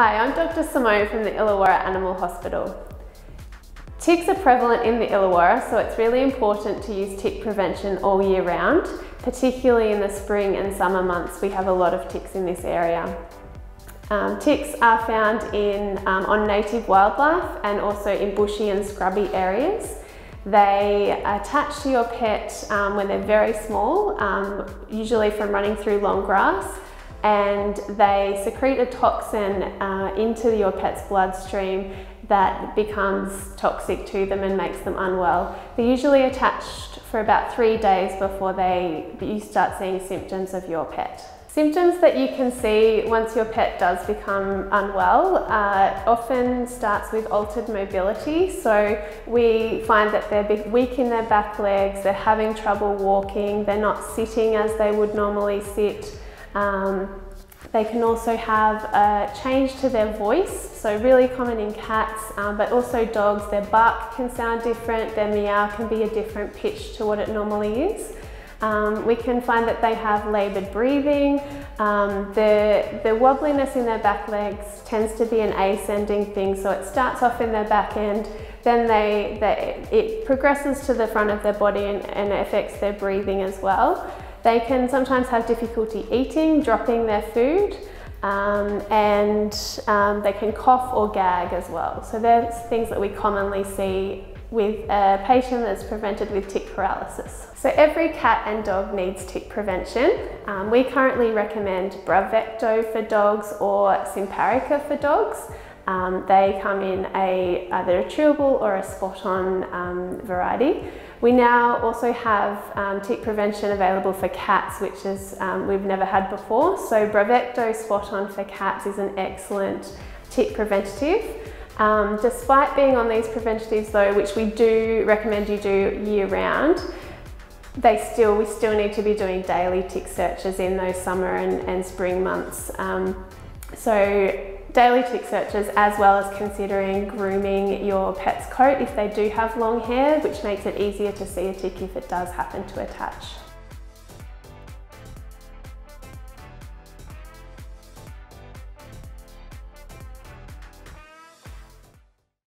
Hi, I'm Dr Simone from the Illawarra Animal Hospital. Ticks are prevalent in the Illawarra, so it's really important to use tick prevention all year round, particularly in the spring and summer months. We have a lot of ticks in this area. Um, ticks are found in, um, on native wildlife and also in bushy and scrubby areas. They attach to your pet um, when they're very small, um, usually from running through long grass, and they secrete a toxin uh, into your pet's bloodstream that becomes toxic to them and makes them unwell. They're usually attached for about three days before they, you start seeing symptoms of your pet. Symptoms that you can see once your pet does become unwell uh, often starts with altered mobility. So we find that they're weak in their back legs, they're having trouble walking, they're not sitting as they would normally sit. Um, they can also have a change to their voice, so really common in cats, um, but also dogs. Their bark can sound different, their meow can be a different pitch to what it normally is. Um, we can find that they have laboured breathing. Um, the, the wobbliness in their back legs tends to be an ascending thing, so it starts off in their back end, then they, they, it progresses to the front of their body and, and affects their breathing as well. They can sometimes have difficulty eating, dropping their food, um, and um, they can cough or gag as well. So there's things that we commonly see with a patient that's prevented with tick paralysis. So every cat and dog needs tick prevention. Um, we currently recommend Bravecto for dogs or Simparica for dogs. Um, they come in a, either a chewable or a spot-on um, variety. We now also have um, tick prevention available for cats, which is um, we've never had before. So Bravecto spot-on for cats is an excellent tick preventative. Um, despite being on these preventatives though, which we do recommend you do year round, they still, we still need to be doing daily tick searches in those summer and, and spring months. So daily tick searches as well as considering grooming your pet's coat if they do have long hair, which makes it easier to see a tick if it does happen to attach.